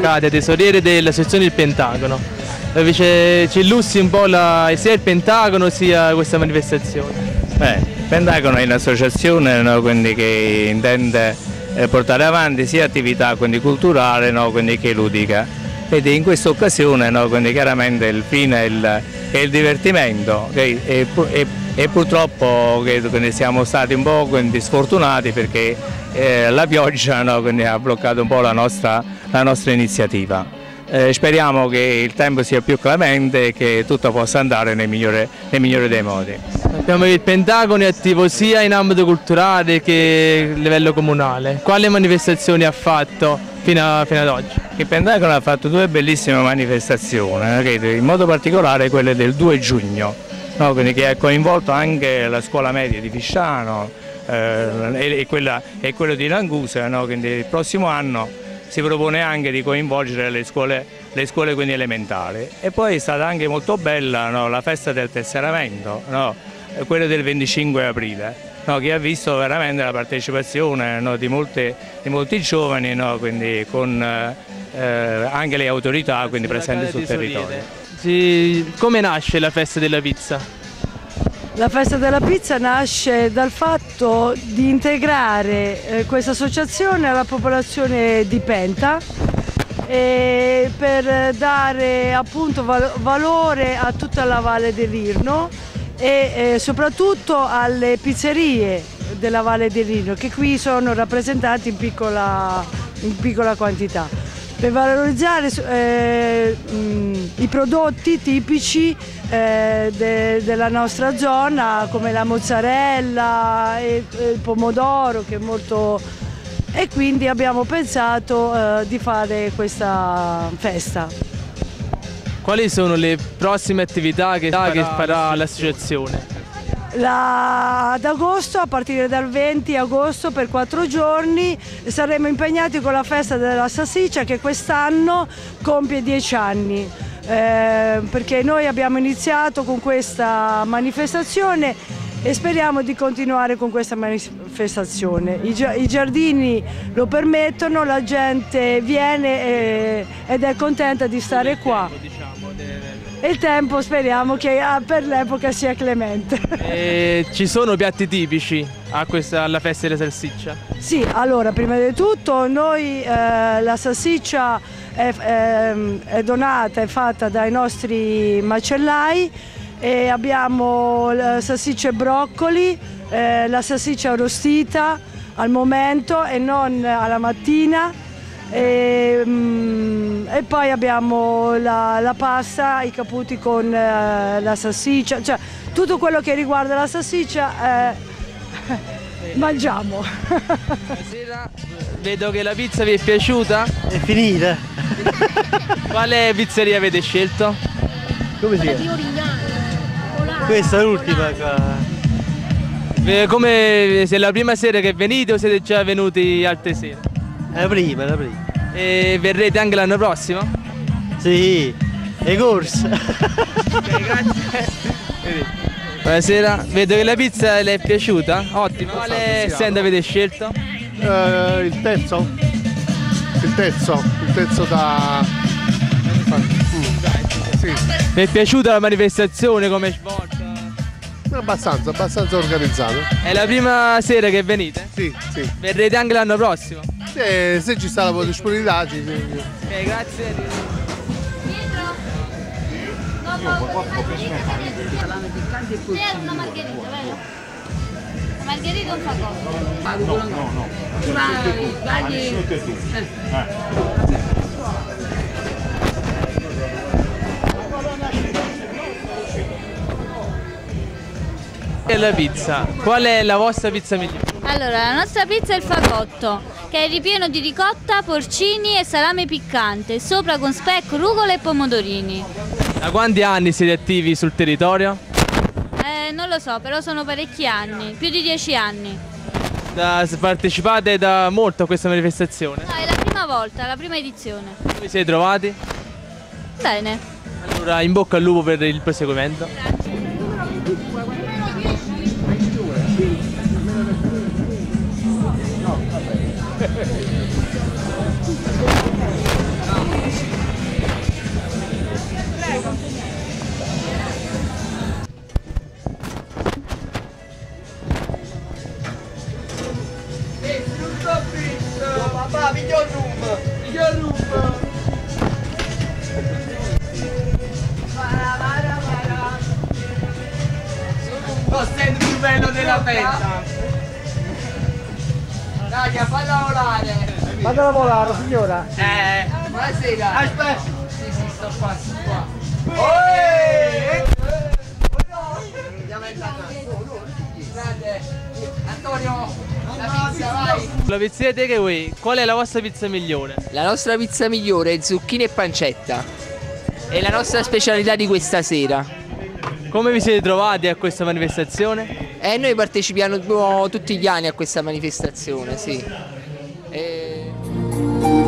Katia, tesoriere della sezione Il Pentagono. Invece ci illustri un po' la, sia il Pentagono sia questa manifestazione. Beh, il Pentagono è un'associazione no, che intende eh, portare avanti sia attività quindi, culturale no, quindi che ludica. Ed in questa occasione no, chiaramente il fine è il, è il divertimento okay? e, e, e, purtroppo quindi, siamo stati un po' sfortunati perché eh, la pioggia ha bloccato un po' la nostra, la nostra iniziativa. Eh, speriamo che il tempo sia più clemente e che tutto possa andare nel migliore, nel migliore dei modi. Sappiamo che il Pentagono è attivo sia in ambito culturale che a livello comunale. Quali manifestazioni ha fatto fino, a, fino ad oggi? Il Pentagono ha fatto due bellissime manifestazioni, eh, in modo particolare quelle del 2 giugno, no, che ha coinvolto anche la scuola media di Fisciano eh, e, quella, e quello di Langusa, no, quindi il prossimo anno si propone anche di coinvolgere le scuole, le scuole elementari. E poi è stata anche molto bella no, la festa del tesseramento, no, quella del 25 aprile. No, che ha visto veramente la partecipazione no, di, molte, di, molti giovani, no, quindi con eh, anche le autorità quindi presenti sul territorio. Sì, come nasce la festa della pizza? La festa della pizza nasce dal fatto di integrare eh, questa associazione alla popolazione di Penta per dare appunto val valore a tutta la Valle dell'Irno e eh, soprattutto alle pizzerie della Valle dell'Irno che qui sono rappresentate in piccola, in piccola quantità per valorizzare eh, mh, i prodotti tipici eh, de, della nostra zona come la mozzarella e, e, il pomodoro che è molto e quindi abbiamo pensato eh, di fare questa festa. Quali sono le prossime attività che, che farà l'associazione? La, ad agosto, a partire dal 20 agosto per quattro giorni saremo impegnati con la festa della salsiccia che quest'anno compie dieci anni. Eh, perché noi abbiamo iniziato con questa manifestazione e speriamo di continuare con questa manifestazione. I, giardini lo permettono, la gente viene e, ed è contenta di stare qua. E il tempo speriamo che ah, per l'epoca sia clemente. E ci sono piatti tipici questa, alla festa della salsiccia? Sì, allora prima di tutto noi eh, la salsiccia è, è, è donata, è fatta dai nostri macellai e abbiamo la salsiccia e broccoli, eh, la salsiccia arrostita al momento e non alla mattina e, mm, e poi abbiamo la, la, pasta, i caputi con eh, la salsiccia, cioè tutto quello che riguarda la salsiccia eh, mangiamo. Buonasera, vedo che la pizza vi è piaciuta? È finita. Quale pizzeria avete scelto? Come si chiama? Questa è l'ultima qua. Come se è la prima sera che venite o siete già venuti altre sere? La prima, la prima. E verrete anche l'anno prossimo? Sì, è corsa. Buonasera, vedo che la pizza le è piaciuta? Ottimo. Quale stand avete scelto? Uh, il terzo. Il terzo, il terzo da... Mm. Sì. Vi è piaciuta la manifestazione come svolta? Abbastanza, abbastanza organizzato. È la prima sera che venite? Sì, sì. Verrete anche l'anno prossimo? Se, se ci sta la disponibilità ci Ok, grazie. Margherita, non fa cosa? No, no, no. Tu vai, E la pizza, qual è la vostra pizza migliore? Allora, la nostra pizza è il fagotto, che è ripieno di ricotta, porcini e salame piccante, sopra con speck, rucola e pomodorini. Da quanti anni siete attivi sul territorio? Eh, non lo so, però sono parecchi anni, più di dieci anni. Da, partecipate da molto a questa manifestazione? No, è la prima volta, la prima edizione. Come vi siete trovati? Bene. Allora, in bocca al lupo per il proseguimento. Festa. Dai, falla volare. Fatela volare, signora. Eh, buonasera. Aspetta. Sì, sì, sto qua, sto qua. Grande. Antonio, la pizza, vai. La pizzeria Takeaway, qual è la vostra pizza migliore? La nostra pizza migliore è zucchine e pancetta. È la nostra specialità di questa sera. Come vi siete trovati a questa manifestazione? E noi partecipiamo tutti gli anni a questa manifestazione, sì. E...